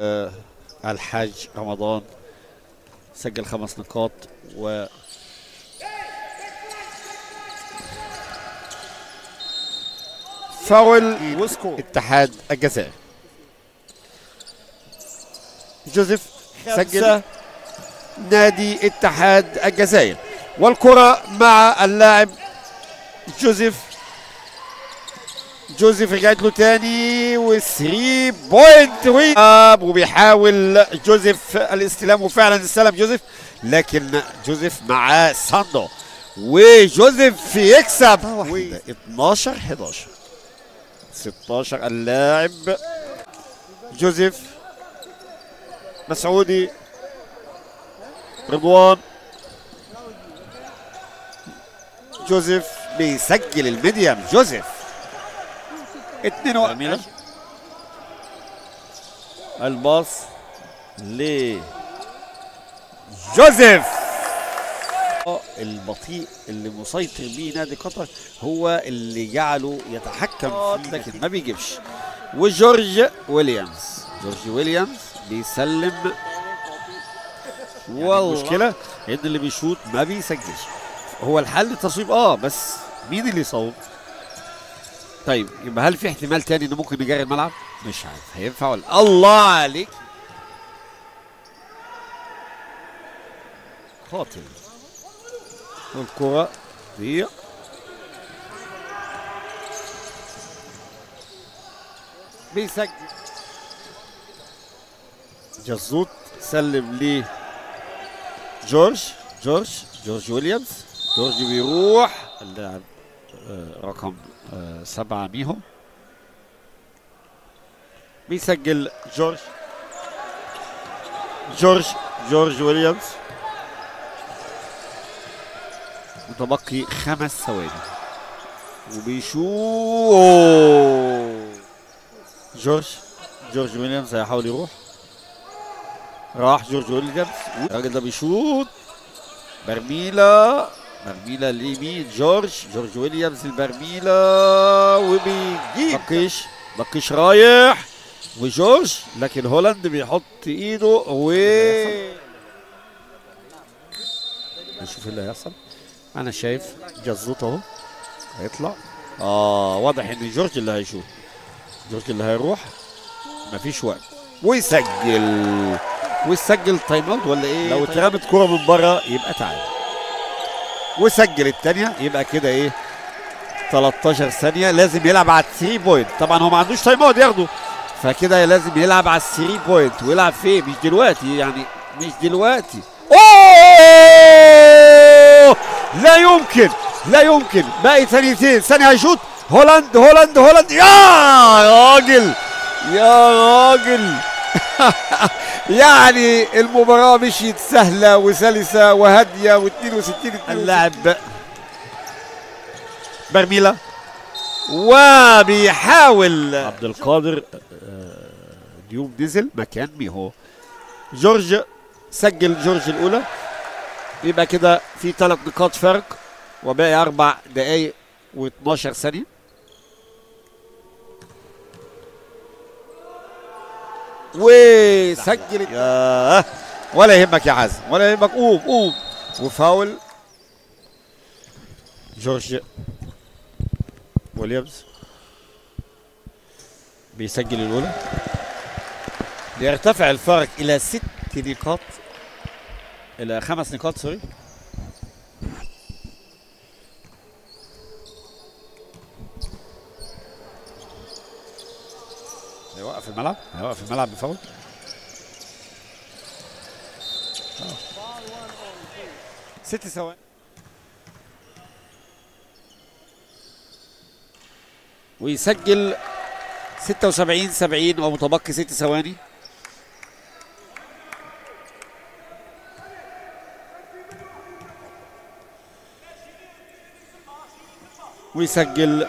آه، الحاج رمضان سجل خمس نقاط و فاول اتحاد الجزائر. جوزيف سجل. نادي اتحاد الجزائر. والكرة مع اللاعب جوزيف جوزيف رجعت له تاني و3 بوينت وياب وبيحاول جوزيف الاستلام وفعلا استلم جوزيف لكن جوزيف مع ساندو. وجوزيف يكسب. و 12 11 16 اللاعب. جوزيف مسعودي. رضوان. جوزيف بيسجل الميديم. جوزيف. 22 جميلة. الباص ل جوزيف. البطيء اللي مسيطر بيه نادي قطر هو اللي جعله يتحكم فيه لكن ما بيجيبش. وجورج ويليامز. جورج ويليامز بيسلم. والله. المشكلة إن اللي بيشوط ما بيسجلش هو الحل التصويب آه بس مين اللي يصوب؟ طيب يبقى هل في احتمال تاني إنه ممكن يجري الملعب؟ مش عارف. هينفع ولا الله عليك. قاتل والكرة دي بيسجل. جزوط سلم ليه جورج. جورج. جورج ويليامز. جورج بيروح. اللاعب. رقم آه، سبعة ميهو بيسجل جورج جورج جورج ويليامز. متبقي خمس ثواني. وبيشوف جورج جورج ويليامز هيحاول يروح. راح جورج ويليامز. الراجل ده بيشوط. برميلة برميلة اليمين جورج جورج ويليامز البرميلة وبيجيب بقيش بقيش رايح وجورج لكن هولاند بيحط ايده و نشوف اللي هيحصل أنا شايف جزوط اهو هيطلع آه واضح إن جورج اللي هيشوط جورج اللي هيروح. مفيش وقت. ويسجل. ويسجل time out ولا إيه؟ لو اترمت كرة من بره يبقى تعادل وسجل الثانية يبقى كده إيه؟ 13 ثانية. لازم يلعب على 3 point طبعا هو ما عندوش time out ياخده. فكده لازم يلعب على 3 point ويلعب فين؟ مش دلوقتي يعني مش دلوقتي. أوه! لا يمكن لا يمكن. باقي ثانيتين. ثانية هيشوط. هولاند هولاند هولاند. يا راجل يا راجل. يعني المباراة مشيت سهلة وسلسة وهادية و62 اللاعب برميلة. وبيحاول عبد القادر آه، ديوم نزل مكان ميهو جورج سجل جورج الأولى. يبقى كده في ثلاث نقاط فرق وباقي أربع دقايق و12 ثانية. وسجل ياه. ولا يهمك يا حازم ولا يهمك. قوم قوم. وفاول. جورج ويليامز. بيسجل الأولى. ليرتفع الفارق إلى ست نقاط إلى خمس نقاط سوري. هيوقف الملعب. هيوقف الملعب بفاول. ست ثواني. ويسجل 76 70 ومتبقي ست ثواني. ويسجل